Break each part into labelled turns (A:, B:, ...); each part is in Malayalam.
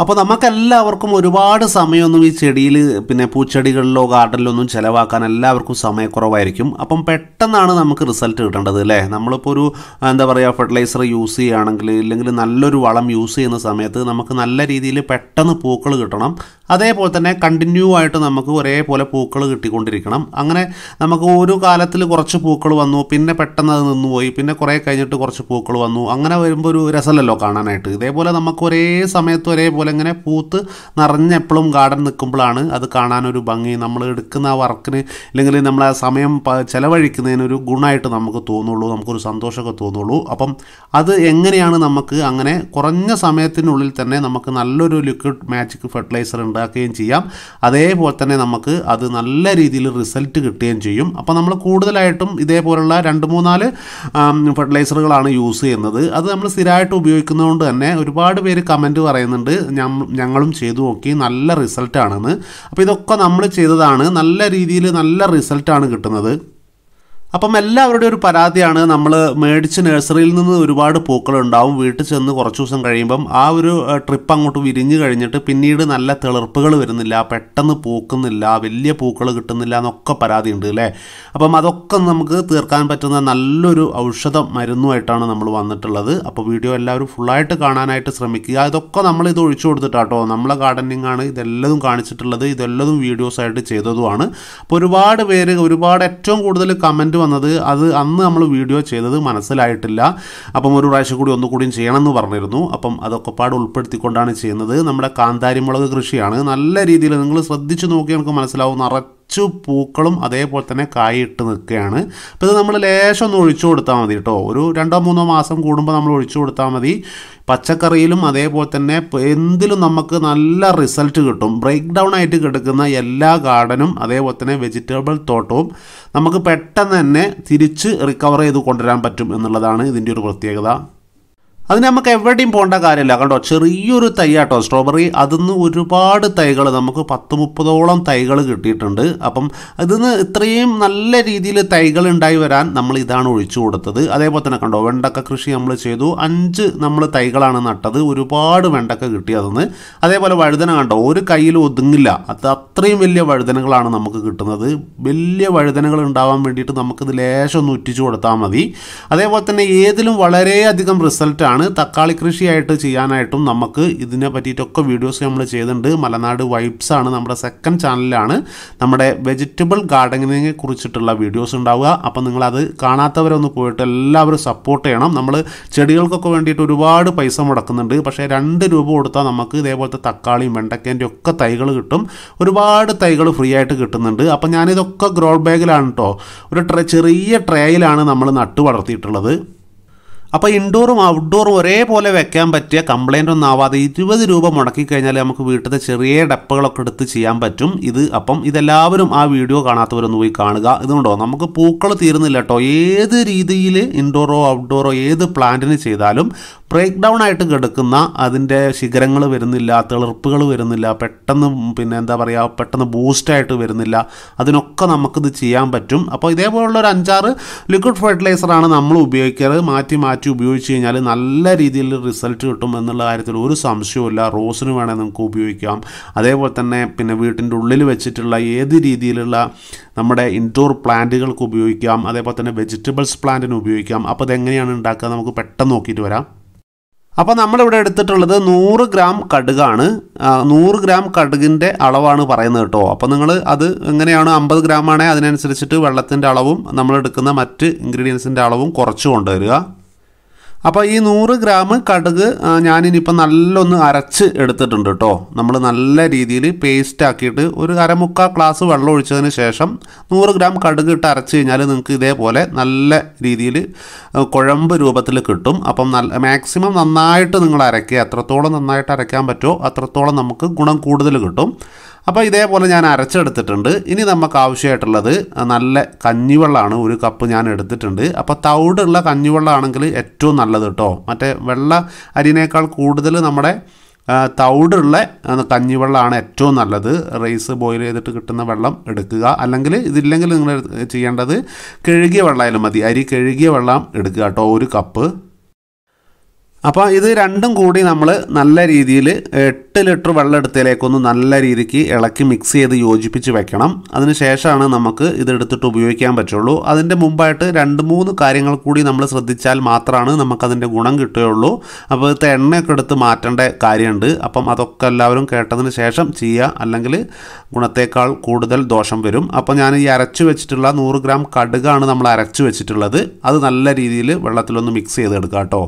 A: അപ്പോൾ നമുക്കെല്ലാവർക്കും ഒരുപാട് സമയമൊന്നും ഈ ചെടിയിൽ പിന്നെ പൂച്ചെടികളിലോ ഗാർഡനിലോ ഒന്നും ചിലവാക്കാൻ എല്ലാവർക്കും സമയക്കുറവായിരിക്കും. അപ്പം പെട്ടെന്നാണ് നമുക്ക് റിസൾട്ട് കിട്ടേണ്ടത് അല്ലേ? നമ്മളിപ്പോൾ ഒരു എന്താ പറയുക ഫെർട്ടിലൈസർ യൂസ് ചെയ്യുകയാണെങ്കിൽ ഇല്ലെങ്കിൽ നല്ലൊരു വളം യൂസ് ചെയ്യുന്ന സമയത്ത് നമുക്ക് നല്ല രീതിയിൽ പെട്ടെന്ന് പൂക്കൾ കിട്ടണം. അതേപോലെ തന്നെ കണ്ടിന്യൂ ആയിട്ട് നമുക്ക് ഒരേപോലെ പൂക്കൾ കിട്ടിക്കൊണ്ടിരിക്കണം. അങ്ങനെ നമുക്ക് ഒരു കാലത്തിൽ കുറച്ച് പൂക്കൾ വന്നു പിന്നെ പെട്ടെന്ന് അത് നിന്നുപോയി പിന്നെ കുറേ കഴിഞ്ഞിട്ട് കുറച്ച് പൂക്കൾ വന്നു. അങ്ങനെ വരുമ്പോൾ ഒരു രസമല്ലല്ലോ കാണാനായിട്ട്. ഇതേപോലെ നമുക്ക് ഒരേ സമയത്ത് ഒരേപോലെ ഇങ്ങനെ പൂത്ത് നിറഞ്ഞ എപ്പോഴും ഗാർഡൻ നിൽക്കുമ്പോഴാണ് അത് കാണാനൊരു ഭംഗി. നമ്മൾ എടുക്കുന്ന ആ വർക്കിന് അല്ലെങ്കിൽ നമ്മൾ ആ സമയം ചിലവഴിക്കുന്നതിനൊരു ഗുണമായിട്ട് നമുക്ക് തോന്നുള്ളൂ നമുക്കൊരു സന്തോഷമൊക്കെ തോന്നുള്ളൂ. അപ്പം അത് എങ്ങനെയാണ് നമുക്ക് അങ്ങനെ കുറഞ്ഞ സമയത്തിനുള്ളിൽ തന്നെ നമുക്ക് നല്ലൊരു ലിക്വിഡ് മാജിക് ഫെർട്ടിലൈസർ ഉണ്ടാക്കുകയും ചെയ്യാം. അതേപോലെ തന്നെ നമുക്ക് അത് നല്ല രീതിയിൽ റിസൾട്ട് കിട്ടുകയും ചെയ്യും. അപ്പോൾ നമ്മൾ കൂടുതലായിട്ടും ഇതേപോലുള്ള രണ്ട് മൂന്നാൽ ഫെർട്ടിലൈസറുകളാണ് യൂസ് ചെയ്യുന്നത്. അത് നമ്മൾ സ്ഥിരമായിട്ട് ഉപയോഗിക്കുന്നതുകൊണ്ട് തന്നെ ഒരുപാട് പേര് കമന്റ് പറയുന്നുണ്ട്. ഞങ്ങളും ചെയ്തു നോക്കി നല്ല റിസൾട്ടാണെന്ന് അപ്പോൾ ഇതൊക്കെ നമ്മൾ ചെയ്തതാണ്. നല്ല രീതിയിൽ നല്ല റിസൾട്ടാണ് കിട്ടുന്നത്. അപ്പം എല്ലാവരുടെയും ഒരു പരാതിയാണ് നമ്മൾ മേടിച്ച് നഴ്സറിയിൽ നിന്ന് ഒരുപാട് പൂക്കളുണ്ടാവും. വീട്ടിൽ ചെന്ന് കുറച്ച് ദിവസം കഴിയുമ്പം ആ ഒരു ട്രിപ്പ് അങ്ങോട്ട് വിരിഞ്ഞ് കഴിഞ്ഞിട്ട് പിന്നീട് നല്ല തെളിർപ്പുകൾ വരുന്നില്ല. പെട്ടെന്ന് പൂക്കുന്നില്ല വലിയ പൂക്കൾ കിട്ടുന്നില്ല എന്നൊക്കെ പരാതി ഉണ്ട് അല്ലേ? അപ്പം അതൊക്കെ നമുക്ക് തീർക്കാൻ പറ്റുന്ന നല്ലൊരു ഔഷധ മരുന്നുമായിട്ടാണ് നമ്മൾ വന്നിട്ടുള്ളത്. അപ്പോൾ വീഡിയോ എല്ലാവരും ഫുള്ളായിട്ട് കാണാനായിട്ട് ശ്രമിക്കുക. ഇതൊക്കെ നമ്മൾ ഇത് ഒഴിച്ചു കൊടുത്തിട്ടാട്ടോ. നമ്മളെ ഗാർഡനിങ് ആണ് ഇതെല്ലതും കാണിച്ചിട്ടുള്ളത്. ഇതെല്ലതും വീഡിയോസായിട്ട് ചെയ്തതുമാണ്. അപ്പോൾ ഒരുപാട് പേര് ഒരുപാട് ഏറ്റവും കൂടുതൽ കമന്റ് വന്നത് അത് അന്ന് നമ്മൾ വീഡിയോ ചെയ്തത് മനസ്സിലായിട്ടില്ല. അപ്പം ഒരു പ്രാവശ്യം കൂടി ഒന്നുകൂടിയും ചെയ്യണമെന്ന് പറഞ്ഞിരുന്നു. അപ്പം അതൊക്കെ പാട് ഉൾപ്പെടുത്തിക്കൊണ്ടാണ് ചെയ്യുന്നത്. നമ്മുടെ കാന്താരിമുളക് കൃഷിയാണ്. നല്ല രീതിയിൽ നിങ്ങൾ ശ്രദ്ധിച്ച് നോക്കി നമുക്ക് മനസ്സിലാവും നിറച്ചു പൂക്കളും അതേപോലെ തന്നെ കായിട്ട് നിൽക്കുകയാണ്. അപ്പോൾ ഇത് നമ്മൾ ലേശം ഒന്ന് ഒഴിച്ചു കൊടുത്താൽ മതി കേട്ടോ ഒരു രണ്ടോ മൂന്നോ മാസം കൂടുമ്പോൾ നമ്മൾ ഒഴിച്ചു കൊടുത്താൽ മതി. പച്ചക്കറിയിലും അതേപോലെ തന്നെ എന്തിലും നമുക്ക് നല്ല റിസൾട്ട് കിട്ടും. ബ്രേക്ക് ഡൗൺ ആയിട്ട് കിടക്കുന്ന എല്ലാ ഗാർഡനും അതേപോലെ തന്നെ വെജിറ്റബിൾ തോട്ടവും നമുക്ക് പെട്ടെന്ന് തന്നെ തിരിച്ച് റിക്കവർ ചെയ്ത് കൊണ്ടുവരാൻ പറ്റും എന്നുള്ളതാണ് ഇതിന്റെ ഒരു പ്രത്യേകത. അതിന് നമുക്ക് എവിടെയും പോകേണ്ട കാര്യമില്ല. കണ്ടോ? ചെറിയൊരു തൈയാട്ടോ. സ്ട്രോബെറി അതിന്ന് ഒരുപാട് തൈകൾ നമുക്ക് പത്ത് മുപ്പതോളം തൈകൾ കിട്ടിയിട്ടുണ്ട്. അപ്പം അതിന്ന് ഇത്രയും നല്ല രീതിയിൽ തൈകൾ ഉണ്ടായി വരാൻ നമ്മൾ ഇതാണ് ഒഴിച്ചു കൊടുത്തത്. അതേപോലെ തന്നെ കണ്ടോ വെണ്ടക്ക കൃഷി നമ്മൾ ചെയ്തു. അഞ്ച് നമ്മൾ തൈകളാണ് നട്ടത്. ഒരുപാട് വെണ്ടക്ക കിട്ടി അതിന്ന്. അതേപോലെ വഴുതന കണ്ടോ ഒരു കയ്യിൽ ഒതുങ്ങില്ല. അത് അത്രയും വലിയ വഴുതനകളാണ് നമുക്ക് കിട്ടുന്നത്. വലിയ വഴുതനകൾ ഉണ്ടാവാൻ വേണ്ടിയിട്ട് നമുക്കിത് ലേശം ഒന്ന് ഉറ്റിച്ചു കൊടുത്താൽ മതി. അതേപോലെ തന്നെ ഏതിലും വളരെയധികം റിസൾട്ടാണ് തക്കാളി കൃഷിയായിട്ട് ചെയ്യാനായിട്ടും നമുക്ക് ഇതിനെ പറ്റിയിട്ടൊക്കെ വീഡിയോസ് നമ്മൾ ചെയ്തിട്ടുണ്ട്. മലനാട് വൈബ്സ് ആണ് നമ്മുടെ സെക്കൻഡ് ചാനലിലാണ് നമ്മുടെ വെജിറ്റബിൾ ഗാർഡനിങ്ങിനെ കുറിച്ചിട്ടുള്ള വീഡിയോസ് ഉണ്ടാവുക. അപ്പം നിങ്ങളത് കാണാത്തവരൊന്ന് പോയിട്ട് എല്ലാവരും സപ്പോർട്ട് ചെയ്യണം. നമ്മൾ ചെടികൾക്കൊക്കെ വേണ്ടിയിട്ട് ഒരുപാട് പൈസ മുടക്കുന്നുണ്ട്. പക്ഷേ രണ്ട് രൂപ കൊടുത്താൽ നമുക്ക് ഇതേപോലത്തെ തക്കാളിയും വെണ്ടക്കേന്റെ ഒക്കെ തൈകൾ കിട്ടും. ഒരുപാട് തൈകൾ ഫ്രീ ആയിട്ട് കിട്ടുന്നുണ്ട്. അപ്പം ഞാനിതൊക്കെ ഗ്രോ ബാഗിലാണ് കേട്ടോ ഒരു ട്രേ ചെറിയ ട്രേയിലാണ് നമ്മൾ നട്ടു വളർത്തിയിട്ടുള്ളത്. അപ്പോൾ ഇൻഡോറും ഔട്ട്ഡോറും ഒരേപോലെ വെക്കാൻ പറ്റിയ കംപ്ലൈന്റ് ഒന്നും ആവാതെ ഇരുപത് രൂപ മുടക്കി കഴിഞ്ഞാൽ നമുക്ക് വീട്ടിലത്തെ ചെറിയ ഡപ്പകളൊക്കെ എടുത്ത് ചെയ്യാൻ പറ്റും. ഇത് അപ്പം ഇതെല്ലാവരും ആ വീഡിയോ കാണാത്തവരൊന്ന് പോയി കാണുക. ഇതുകൊണ്ടോ? നമുക്ക് പൂക്കൾ തീരുന്നില്ല കേട്ടോ ഏത് രീതിയിൽ ഇൻഡോറോ ഔട്ട്ഡോറോ ഏത് പ്ലാന്റിന് ചെയ്താലും ബ്രേക്ക് ഡൗൺ ആയിട്ട് കിടക്കുന്ന അതിന്റെ ശിഖരങ്ങൾ വരുന്നില്ല തെളിർപ്പുകൾ വരുന്നില്ല പെട്ടെന്ന് പിന്നെ എന്താ പറയുക പെട്ടെന്ന് ബൂസ്റ്റായിട്ട് വരുന്നില്ല. അതിനൊക്കെ നമുക്കിത് ചെയ്യാൻ പറ്റും. അപ്പോൾ ഇതേപോലുള്ള ഒരു അഞ്ചാറ് ലിക്വിഡ് ഫെർട്ടിലൈസറാണ് നമ്മൾ ഉപയോഗിക്കാറ്. മാറ്റി മാറ്റി ഉപയോഗിച്ച് കഴിഞ്ഞാൽ നല്ല രീതിയിൽ റിസൾട്ട് കിട്ടും എന്നുള്ള കാര്യത്തിൽ ഒരു സംശയവുമില്ല റോസിന് വേണമെങ്കിൽ നമുക്ക് ഉപയോഗിക്കാം. അതേപോലെ തന്നെ പിന്നെ വീട്ടിന്റെ ഉള്ളിൽ വെച്ചിട്ടുള്ള ഏത് രീതിയിലുള്ള നമ്മുടെ ഇൻഡോർ പ്ലാന്റുകൾക്ക് ഉപയോഗിക്കാം. അതേപോലെ തന്നെ വെജിറ്റബിൾസ് പ്ലാന്റിന് ഉപയോഗിക്കാം. അപ്പോൾ അതെങ്ങനെയാണ് ഉണ്ടാക്കുക നമുക്ക് പെട്ടെന്ന് നോക്കിയിട്ട് വരാം. അപ്പോൾ നമ്മളിവിടെ എടുത്തിട്ടുള്ളത് നൂറ് ഗ്രാം കടുകാണ്. നൂറ് ഗ്രാം കടുകിന്റെ അളവാണ് പറയുന്നത് കേട്ടോ. അപ്പോൾ നിങ്ങൾ അത് എങ്ങനെയാണ് അമ്പത് ഗ്രാം ആണെങ്കിൽ അതിനനുസരിച്ചിട്ട് വെള്ളത്തിന്റെ അളവും നമ്മൾ എടുക്കുന്ന മറ്റ് ഇൻഗ്രീഡിയൻസിന്റെ അളവും കുറച്ച് കൊണ്ടുവരിക. അപ്പോൾ ഈ നൂറ് ഗ്രാം കടുക് ഞാനിനിപ്പോൾ നല്ലൊന്ന് അരച്ച് എടുത്തിട്ടുണ്ട് കേട്ടോ. നമ്മൾ നല്ല രീതിയിൽ പേസ്റ്റ് ആക്കിയിട്ട് ഒരു അരമുക്കാൽ ഗ്ലാസ് വെള്ളം ഒഴിച്ചതിന് ശേഷം നൂറ് ഗ്രാം കടുക് ഇട്ട് അരച്ച് കഴിഞ്ഞാൽ നിങ്ങൾക്ക് ഇതേപോലെ നല്ല രീതിയിൽ കുഴമ്പ് രൂപത്തിൽ കിട്ടും. അപ്പം നല്ല മാക്സിമം നന്നായിട്ട് നിങ്ങൾ അരയ്ക്കുക. എത്രത്തോളം നന്നായിട്ട് അരയ്ക്കാൻ പറ്റുമോ അത്രത്തോളം നമുക്ക് ഗുണം കൂടുതൽ കിട്ടും. അപ്പോൾ ഇതേപോലെ ഞാൻ അരച്ചെടുത്തിട്ടുണ്ട്. ഇനി നമുക്ക് ആവശ്യമായിട്ടുള്ളത് നല്ല കഞ്ഞിവെള്ളമാണ്. ഒരു കപ്പ് ഞാൻ എടുത്തിട്ടുണ്ട്. അപ്പോൾ തൗടുള്ള കഞ്ഞിവെള്ളമാണെങ്കിൽ ഏറ്റവും നല്ലത് കേട്ടോ. മറ്റേ വെള്ള അരിനേക്കാൾ കൂടുതൽ നമ്മുടെ തൗടുള്ള കഞ്ഞിവെള്ളമാണ് ഏറ്റവും നല്ലത്. റൈസ് ബോയിൽ ചെയ്തിട്ട് കിട്ടുന്ന വെള്ളം എടുക്കുക. അല്ലെങ്കിൽ ഇതില്ലെങ്കിൽ നിങ്ങൾ ചെയ്യേണ്ടത് കഴുകിയ വെള്ളമായാലും മതി. അരി കഴുകിയ വെള്ളം എടുക്കുക കേട്ടോ. ഒരു കപ്പ്. അപ്പോൾ ഇത് രണ്ടും കൂടി നമ്മൾ നല്ല രീതിയിൽ എട്ട് ലിറ്റർ വെള്ളം എടുത്തതിലേക്കൊന്ന് നല്ല രീതിക്ക് ഇളക്കി മിക്സ് ചെയ്ത് യോജിപ്പിച്ച് വെക്കണം. അതിന് ശേഷമാണ് നമുക്ക് ഇതെടുത്തിട്ട് ഉപയോഗിക്കാൻ പറ്റുള്ളൂ. അതിന്റെ മുമ്പായിട്ട് രണ്ട് മൂന്ന് കാര്യങ്ങൾ കൂടി നമ്മൾ ശ്രദ്ധിച്ചാൽ മാത്രമാണ് നമുക്കതിന്റെ ഗുണം കിട്ടുകയുള്ളൂ. അപ്പോൾ ഇത് എണ്ണയൊക്കെ എടുത്ത് മാറ്റേണ്ട കാര്യമുണ്ട്. അപ്പം അതൊക്കെ എല്ലാവരും കേട്ടതിന് ശേഷം ചെയ്യുക. അല്ലെങ്കിൽ ഗുണത്തേക്കാൾ കൂടുതൽ ദോഷം വരും. അപ്പോൾ ഞാൻ ഈ അരച്ച് വെച്ചിട്ടുള്ള നൂറ് ഗ്രാം കടുകാണ് നമ്മൾ അരച്ച് വെച്ചിട്ടുള്ളത്. അത് നല്ല രീതിയിൽ വെള്ളത്തിലൊന്ന് മിക്സ് ചെയ്തെടുക്കാം കേട്ടോ.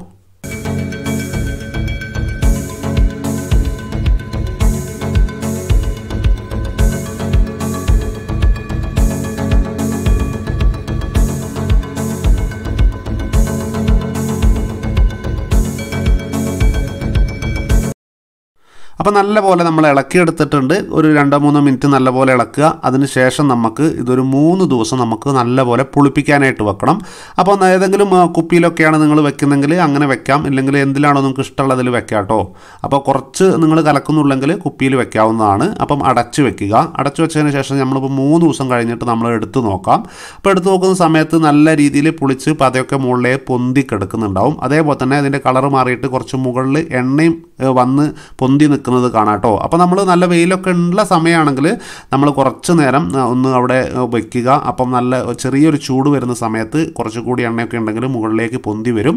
A: അപ്പോൾ നല്ലപോലെ നമ്മൾ ഇളക്കിയെടുത്തിട്ടുണ്ട്. ഒരു രണ്ടോ മൂന്നോ മിനിറ്റ് നല്ലപോലെ ഇളക്കുക. അതിന് ശേഷം നമുക്ക് ഇതൊരു മൂന്ന് ദിവസം നമുക്ക് നല്ലപോലെ പുളിപ്പിക്കാനായിട്ട് വെക്കണം. അപ്പോൾ ഏതെങ്കിലും കുപ്പിയിലൊക്കെയാണ് നിങ്ങൾ വെക്കുന്നതെങ്കിൽ അങ്ങനെ വെക്കാം. ഇല്ലെങ്കിൽ എന്തിലാണോ നിങ്ങൾക്ക് ഇഷ്ടമുള്ളതിൽ വെക്കാം കേട്ടോ. അപ്പോൾ കുറച്ച് നിങ്ങൾ കലക്കുന്നുള്ളെങ്കിൽ കുപ്പിയിൽ വെക്കാവുന്നതാണ്. അപ്പം അടച്ച് വെക്കുക. അടച്ച് വെച്ചതിന് ശേഷം നമ്മളിപ്പോൾ മൂന്ന് ദിവസം കഴിഞ്ഞിട്ട് നമ്മൾ എടുത്ത് നോക്കാം. അപ്പോൾ എടുത്ത് നോക്കുന്ന സമയത്ത് നല്ല രീതിയിൽ പുളിച്ച് പതയൊക്കെ മുകളിലേ പൊന്തി കിടക്കുന്നുണ്ടാവും. അതേപോലെ തന്നെ അതിന്റെ കളർ മാറിയിട്ട് കുറച്ച് മുകളിൽ എണ്ണയും വന്ന് പൊന്തി നിൽക്കുന്നത് കാണാം കേട്ടോ അപ്പോൾ നമ്മൾ നല്ല വെയിലൊക്കെ ഉള്ള സമയമാണെങ്കിൽ നമ്മൾ കുറച്ച് നേരം ഒന്ന് അവിടെ വയ്ക്കുക അപ്പം നല്ല ചെറിയൊരു ചൂട് വരുന്ന സമയത്ത് കുറച്ചുകൂടി എണ്ണയൊക്കെ ഉണ്ടെങ്കിൽ മുകളിലേക്ക് പൊന്തി വരും.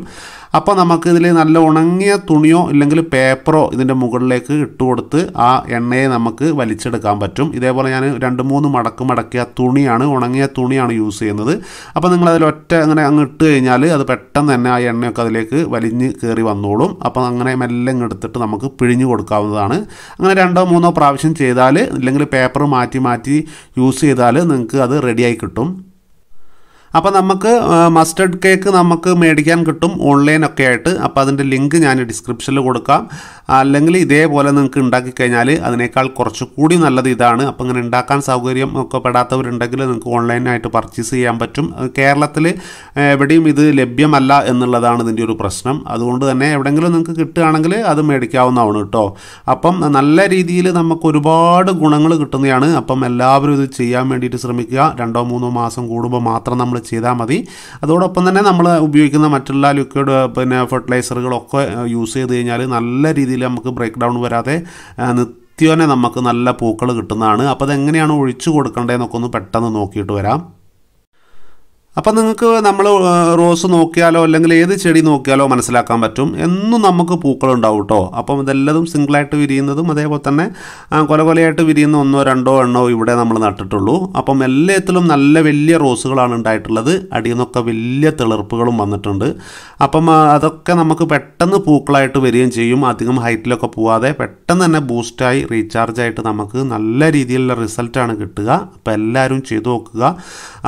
A: അപ്പോൾ നമുക്ക് ഇതിൽ നല്ല ഉണങ്ങിയ തുണിയോ ഇല്ലെങ്കിൽ പേപ്പറോ ഇതിന്റെ മുകളിലേക്ക് ഇട്ട് കൊടുത്ത് ആ എണ്ണയെ നമുക്ക് വലിച്ചെടുക്കാൻ പറ്റും. ഇതേപോലെ ഞാൻ രണ്ട് മൂന്ന് മടക്ക് മടക്കിയ തുണിയാണ് ഉണങ്ങിയ തുണിയാണ് യൂസ് ചെയ്യുന്നത്. അപ്പോൾ നിങ്ങൾ അതിൽ ഒറ്റ അങ്ങനെ അങ്ങ് ഇട്ട് കഴിഞ്ഞാൽ അത് പെട്ടെന്ന് തന്നെ ആ എണ്ണയൊക്കെ അതിലേക്ക് വലിഞ്ഞ് കയറി വന്നോളും. അപ്പോൾ അങ്ങനെ മെല്ലെ എടുത്തിട്ട് നമുക്ക് പിഴിഞ്ഞ് കൊടുക്കാവുന്നതാണ്. അങ്ങനെ രണ്ടോ മൂന്നോ പ്രാവശ്യം ചെയ്താൽ അല്ലെങ്കിൽ പേപ്പർ മാറ്റി മാറ്റി യൂസ് ചെയ്താൽ നിങ്ങൾക്ക് അത് റെഡിയായി കിട്ടും. അപ്പോൾ നമുക്ക് മസ്റ്റർഡ് കേക്ക് നമുക്ക് മേടിക്കാൻ കിട്ടും ഓൺലൈനൊക്കെ ആയിട്ട്. അപ്പോൾ അതിന്റെ ലിങ്ക് ഞാൻ ഡിസ്ക്രിപ്ഷനിൽ കൊടുക്കാം. അല്ലെങ്കിൽ ഇതേപോലെ നിങ്ങൾക്ക് ഉണ്ടാക്കി കഴിഞ്ഞാൽ അതിനേക്കാൾ കുറച്ചുകൂടി നല്ലത് ഇതാണ്. അപ്പോൾ ഇങ്ങനെ ഉണ്ടാക്കാൻ സൗകര്യം ഒക്കെ പെടാത്തവരുണ്ടെങ്കിൽ നിങ്ങൾക്ക് ഓൺലൈനായിട്ട് പർച്ചേസ് ചെയ്യാൻ പറ്റും. കേരളത്തിൽ എവിടെയും ഇത് ലഭ്യമല്ല എന്നുള്ളതാണ് ഇതിന്റെ ഒരു പ്രശ്നം. അതുകൊണ്ട് തന്നെ എവിടെയെങ്കിലും നിങ്ങൾക്ക് കിട്ടുകയാണെങ്കിൽ അത് മേടിക്കാവുന്നതാണ് കേട്ടോ. അപ്പം നല്ല രീതിയിൽ നമുക്ക് ഒരുപാട് ഗുണങ്ങൾ കിട്ടുന്നതാണ്. അപ്പം എല്ലാവരും ഇത് ചെയ്യാൻ വേണ്ടിയിട്ട് ശ്രമിക്കുക. രണ്ടോ മൂന്നോ മാസം കൂടുമ്പോൾ മാത്രം നമ്മൾ ചെയ്താൽ മതി. അതോടൊപ്പം തന്നെ നമ്മൾ ഉപയോഗിക്കുന്ന മറ്റുള്ള ലിക്വിഡ് പിന്നെ ഫെർട്ടിലൈസറുകളൊക്കെ യൂസ് ചെയ്ത് കഴിഞ്ഞാൽ നല്ല രീതിയിൽ നമുക്ക് ബ്രേക്ക് ഡൗൺ വരാതെ നിത്യോനെ നമുക്ക് നല്ല പൂക്കൾ കിട്ടുന്നതാണ്. അപ്പോൾ അതെങ്ങനെയാണ് ഒഴിച്ചു കൊടുക്കേണ്ടതെന്നൊക്കെ ഒന്ന് പെട്ടെന്ന് നോക്കിയിട്ട് വരാം. അപ്പം നിങ്ങൾക്ക് നമ്മൾ റോസ് നോക്കിയാലോ അല്ലെങ്കിൽ ഏത് ചെടി നോക്കിയാലോ മനസ്സിലാക്കാൻ പറ്റും. എന്നും നമുക്ക് പൂക്കളുണ്ടാവും കേട്ടോ അപ്പം ഇതെല്ലതും സിംഗിളായിട്ട് വിരിയുന്നതും അതേപോലെ തന്നെ കൊല കൊലയായിട്ട് വിരിയുന്ന ഒന്നോ രണ്ടോ എണ്ണോ ഇവിടെ നമ്മൾ നട്ടിട്ടുള്ളൂ. അപ്പം എല്ലാത്തിലും നല്ല വലിയ റോസുകളാണ് ഉണ്ടായിട്ടുള്ളത്. അടിയിൽ നിന്നൊക്കെ വലിയ തിളർപ്പുകളും വന്നിട്ടുണ്ട്. അപ്പം അതൊക്കെ നമുക്ക് പെട്ടെന്ന് പൂക്കളായിട്ട് വരികയും ചെയ്യും. അധികം ഹൈറ്റിലൊക്കെ പോവാതെ പെട്ടെന്ന് തന്നെ ബൂസ്റ്റായി റീചാർജ് ആയിട്ട് നമുക്ക് നല്ല രീതിയിലുള്ള റിസൾട്ടാണ് കിട്ടുക. അപ്പം എല്ലാവരും ചെയ്തു നോക്കുക.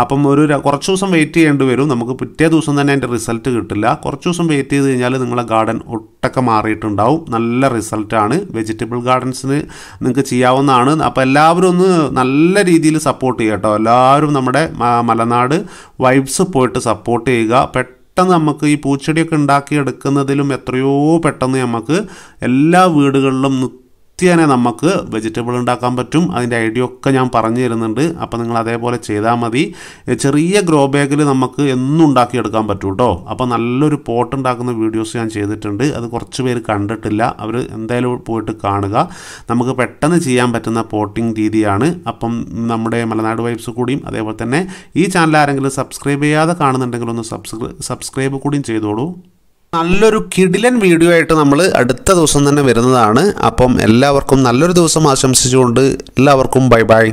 A: അപ്പം ഒരു കുറച്ച് ദിവസം വെയിറ്റ് ചെയ്യേണ്ടി വരും. നമുക്ക് പിറ്റേ ദിവസം തന്നെ അതിന്റെ റിസൾട്ട് കിട്ടില്ല. കുറച്ച് ദിവസം വെയിറ്റ് ചെയ്ത് കഴിഞ്ഞാൽ നിങ്ങളെ ഗാർഡൻ ഒട്ടൊക്കെ മാറിയിട്ടുണ്ടാവും. നല്ല റിസൾട്ടാണ് വെജിറ്റബിൾ ഗാർഡൻസിന് നിങ്ങൾക്ക് ചെയ്യാവുന്നതാണ്. അപ്പോൾ എല്ലാവരും ഒന്ന് നല്ല രീതിയിൽ സപ്പോർട്ട് ചെയ്യുക കേട്ടോ. എല്ലാവരും നമ്മുടെ മലനാട് വൈബ്സ് പോയിട്ട് സപ്പോർട്ട് ചെയ്യുക. പെട്ടെന്ന് നമുക്ക് ഈ പൂച്ചെടിയൊക്കെ ഉണ്ടാക്കിയെടുക്കുന്നതിലും എത്രയോ പെട്ടെന്ന് നമുക്ക് എല്ലാ വീടുകളിലും നിത്യേന നമുക്ക് വെജിറ്റബിൾ ഉണ്ടാക്കാൻ പറ്റും. അതിന്റെ ഐഡിയ ഒക്കെ ഞാൻ പറഞ്ഞു തരുന്നുണ്ട്. അപ്പോൾ നിങ്ങൾ അതേപോലെ ചെയ്താൽ മതി. ചെറിയ ഗ്രോ ബാഗിൽ നമുക്ക് എന്നും ഉണ്ടാക്കിയെടുക്കാൻ പറ്റും കേട്ടോ അപ്പോൾ നല്ലൊരു പോട്ട് ഉണ്ടാക്കുന്ന വീഡിയോസ് ഞാൻ ചെയ്തിട്ടുണ്ട്. അത് കുറച്ച് പേര് കണ്ടിട്ടില്ല. അവർ എന്തായാലും പോയിട്ട് കാണുക. നമുക്ക് പെട്ടെന്ന് ചെയ്യാൻ പറ്റുന്ന പോട്ടിംഗ് രീതിയാണ്. അപ്പം നമ്മുടെ മലനാട് വൈബ്സ് കൂടിയും അതേപോലെ തന്നെ ഈ ചാനൽ ആരെങ്കിലും സബ്സ്ക്രൈബ് ചെയ്യാതെ കാണുന്നുണ്ടെങ്കിൽ ഒന്ന് സബ്സ്ക്രൈബ് സബ്സ്ക്രൈബ് കൂടിയും ചെയ്തോളൂ. നല്ലൊരു കിടിലൻ വീഡിയോ ആയിട്ട് നമ്മൾ അടുത്ത ദിവസം തന്നെ വരുന്നതാണ്. അപ്പം എല്ലാവർക്കും നല്ലൊരു ദിവസം ആശംസിച്ചുകൊണ്ട് എല്ലാവർക്കും ബൈ ബൈ